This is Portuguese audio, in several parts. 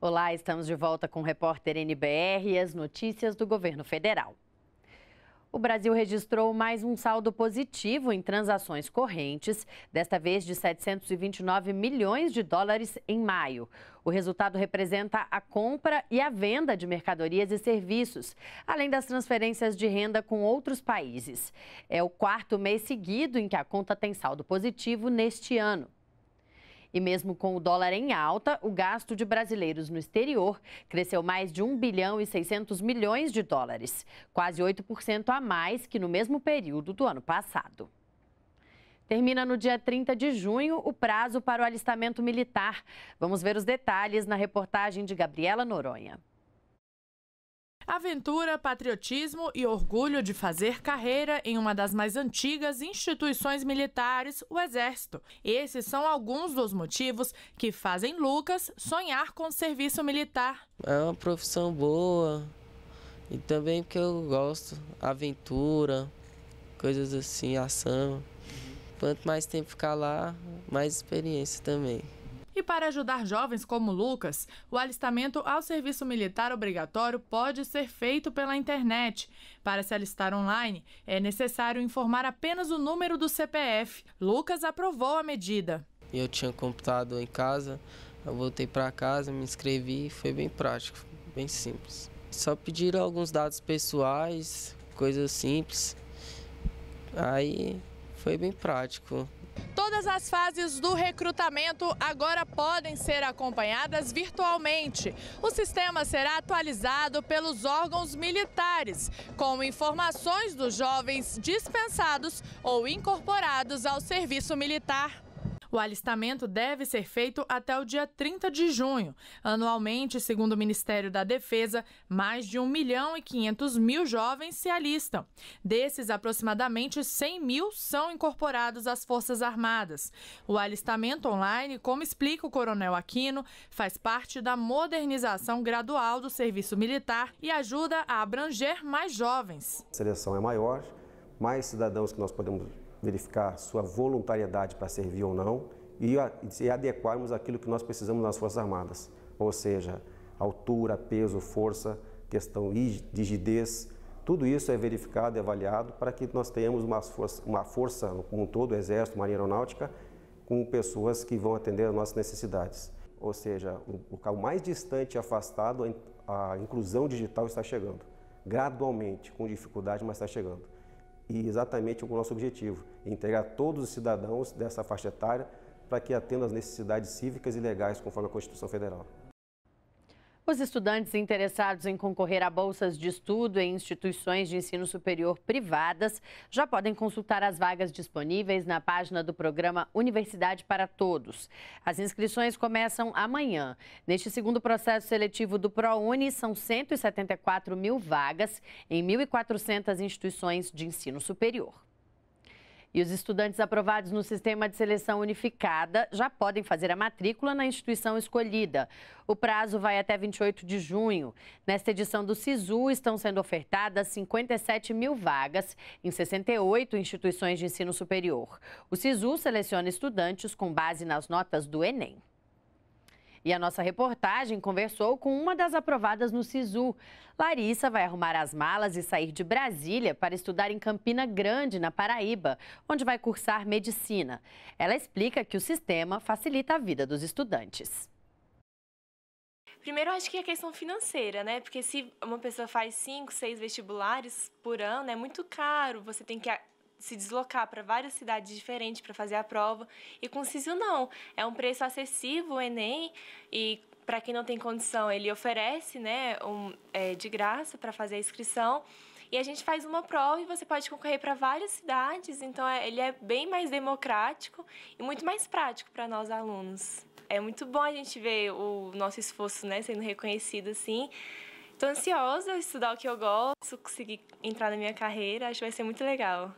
Olá, estamos de volta com o repórter NBR e as notícias do governo federal. O Brasil registrou mais um saldo positivo em transações correntes, desta vez de 729 milhões de dólares em maio. O resultado representa a compra e a venda de mercadorias e serviços, além das transferências de renda com outros países. É o quarto mês seguido em que a conta tem saldo positivo neste ano. E mesmo com o dólar em alta, o gasto de brasileiros no exterior cresceu mais de 1 bilhão e 600 milhões de dólares, quase 8% a mais que no mesmo período do ano passado. Termina no dia 30 de junho o prazo para o alistamento militar. Vamos ver os detalhes na reportagem de Gabriela Noronha. Aventura, patriotismo e orgulho de fazer carreira em uma das mais antigas instituições militares, o Exército. Esses são alguns dos motivos que fazem Lucas sonhar com o serviço militar. É uma profissão boa e também porque eu gosto, aventura, coisas assim, ação. Quanto mais tempo ficar lá, mais experiência também. Para ajudar jovens como Lucas, o alistamento ao serviço militar obrigatório pode ser feito pela internet. Para se alistar online, é necessário informar apenas o número do CPF. Lucas aprovou a medida. Eu tinha computador em casa, eu voltei para casa, me inscrevi e foi bem prático, bem simples. Só pediram alguns dados pessoais, coisas simples. Aí foi bem prático. Todas as fases do recrutamento agora podem ser acompanhadas virtualmente. O sistema será atualizado pelos órgãos militares, com informações dos jovens dispensados ou incorporados ao serviço militar. O alistamento deve ser feito até o dia 30 de junho. Anualmente, segundo o Ministério da Defesa, mais de 1 milhão e 500 mil jovens se alistam. Desses, aproximadamente 100 mil são incorporados às Forças Armadas. O alistamento online, como explica o Coronel Aquino, faz parte da modernização gradual do serviço militar e ajuda a abranger mais jovens. A seleção é maior, mais cidadãos que nós podemos verificar sua voluntariedade para servir ou não e, e adequarmos aquilo que nós precisamos nas Forças Armadas, ou seja, altura, peso, força, questão de rigidez, tudo isso é verificado e avaliado para que nós tenhamos uma força, uma força como um todo, Exército, Marinha Aeronáutica, com pessoas que vão atender às nossas necessidades. Ou seja, o local mais distante e afastado, a inclusão digital está chegando. Gradualmente, com dificuldade, mas está chegando e exatamente o nosso objetivo, integrar todos os cidadãos dessa faixa etária para que atendam às necessidades cívicas e legais conforme a Constituição Federal. Os estudantes interessados em concorrer a bolsas de estudo em instituições de ensino superior privadas já podem consultar as vagas disponíveis na página do programa Universidade para Todos. As inscrições começam amanhã. Neste segundo processo seletivo do ProUni, são 174 mil vagas em 1.400 instituições de ensino superior. E os estudantes aprovados no sistema de seleção unificada já podem fazer a matrícula na instituição escolhida. O prazo vai até 28 de junho. Nesta edição do SISU estão sendo ofertadas 57 mil vagas em 68 instituições de ensino superior. O SISU seleciona estudantes com base nas notas do Enem. E a nossa reportagem conversou com uma das aprovadas no SISU. Larissa vai arrumar as malas e sair de Brasília para estudar em Campina Grande, na Paraíba, onde vai cursar medicina. Ela explica que o sistema facilita a vida dos estudantes. Primeiro, acho que é questão financeira, né? Porque se uma pessoa faz cinco, seis vestibulares por ano, é muito caro. Você tem que se deslocar para várias cidades diferentes para fazer a prova. E com o SISU não, é um preço acessível o Enem e para quem não tem condição ele oferece, né, um, é, de graça para fazer a inscrição. E a gente faz uma prova e você pode concorrer para várias cidades, então é, ele é bem mais democrático e muito mais prático para nós alunos. É muito bom a gente ver o nosso esforço né, sendo reconhecido assim. Estou ansiosa estudar o que eu gosto, conseguir entrar na minha carreira, acho que vai ser muito legal.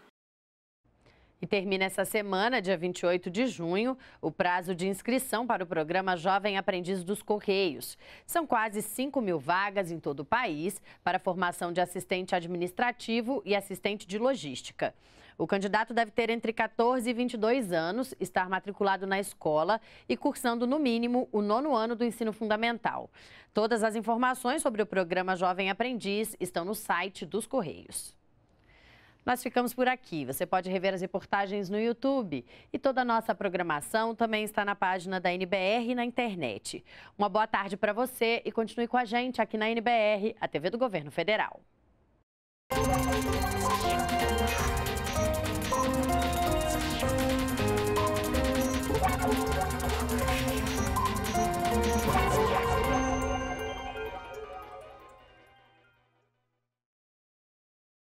E termina essa semana, dia 28 de junho, o prazo de inscrição para o programa Jovem Aprendiz dos Correios. São quase 5 mil vagas em todo o país para a formação de assistente administrativo e assistente de logística. O candidato deve ter entre 14 e 22 anos, estar matriculado na escola e cursando, no mínimo, o nono ano do ensino fundamental. Todas as informações sobre o programa Jovem Aprendiz estão no site dos Correios. Nós ficamos por aqui. Você pode rever as reportagens no YouTube. E toda a nossa programação também está na página da NBR na internet. Uma boa tarde para você e continue com a gente aqui na NBR, a TV do Governo Federal. Música